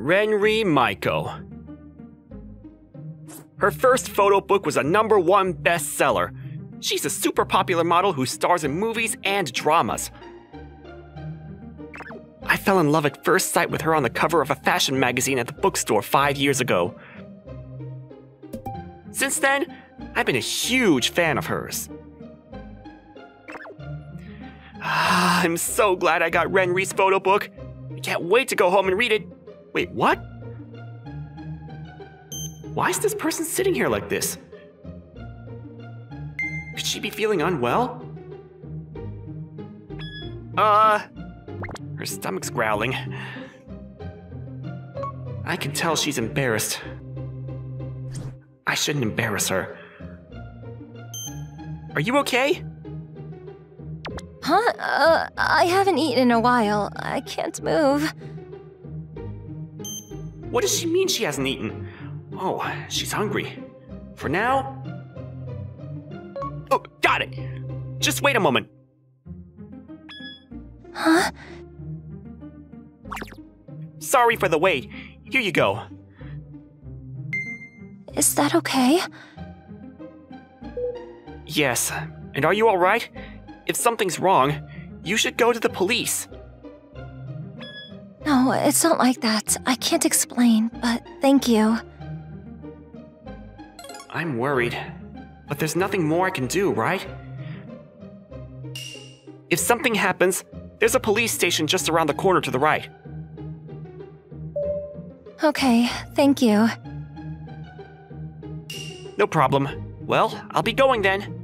Renri Maiko. Her first photo book was a number one bestseller. She's a super popular model who stars in movies and dramas. I fell in love at first sight with her on the cover of a fashion magazine at the bookstore five years ago. Since then, I've been a huge fan of hers. Ah, I'm so glad I got Renri's photo book. I can't wait to go home and read it. Wait, what? Why is this person sitting here like this? Could she be feeling unwell? Uh, her stomach's growling. I can tell she's embarrassed. I shouldn't embarrass her. Are you okay? Huh? Uh, I haven't eaten in a while. I can't move. What does she mean she hasn't eaten? Oh, she's hungry. For now. Oh, got it! Just wait a moment. Huh? Sorry for the wait. Here you go. Is that okay? Yes. And are you alright? If something's wrong, you should go to the police. No, it's not like that. I can't explain, but thank you. I'm worried. But there's nothing more I can do, right? If something happens, there's a police station just around the corner to the right. Okay, thank you. No problem. Well, I'll be going then.